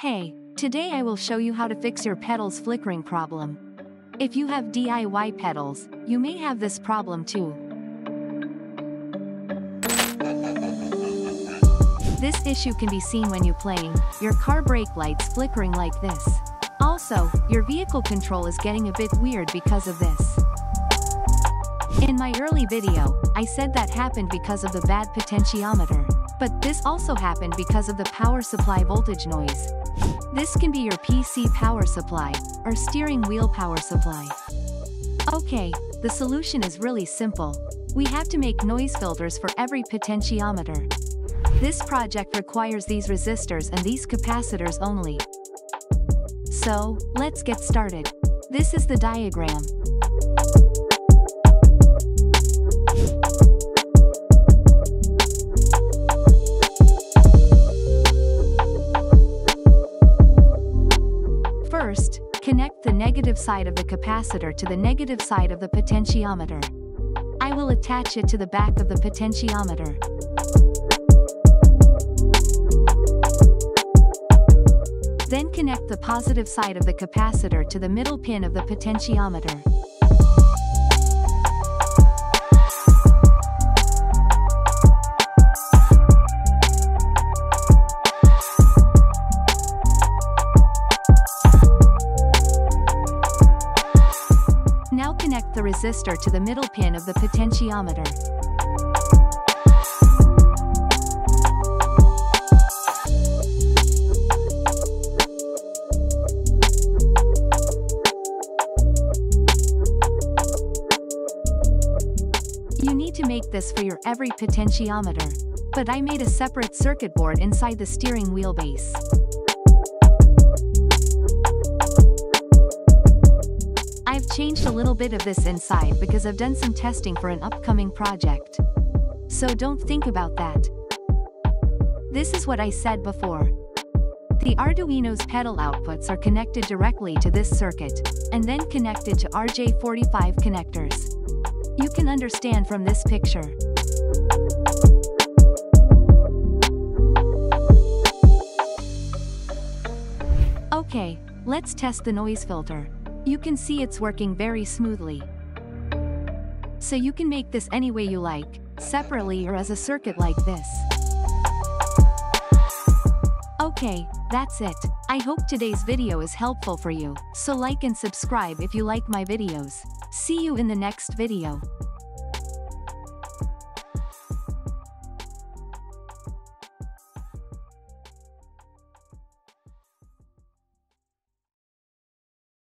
Hey, today I will show you how to fix your pedals flickering problem. If you have DIY pedals, you may have this problem too. This issue can be seen when you playing, your car brake lights flickering like this. Also, your vehicle control is getting a bit weird because of this. In my early video, I said that happened because of the bad potentiometer. But this also happened because of the power supply voltage noise. This can be your PC power supply, or steering wheel power supply. Okay, the solution is really simple. We have to make noise filters for every potentiometer. This project requires these resistors and these capacitors only. So, let's get started. This is the diagram. The negative side of the capacitor to the negative side of the potentiometer. I will attach it to the back of the potentiometer. Then connect the positive side of the capacitor to the middle pin of the potentiometer. The resistor to the middle pin of the potentiometer. You need to make this for your every potentiometer. But I made a separate circuit board inside the steering wheel changed a little bit of this inside because I've done some testing for an upcoming project. So don't think about that. This is what I said before. The Arduino's pedal outputs are connected directly to this circuit, and then connected to RJ45 connectors. You can understand from this picture. Okay, let's test the noise filter. You can see it's working very smoothly. So you can make this any way you like, separately or as a circuit like this. Okay, that's it. I hope today's video is helpful for you, so like and subscribe if you like my videos. See you in the next video.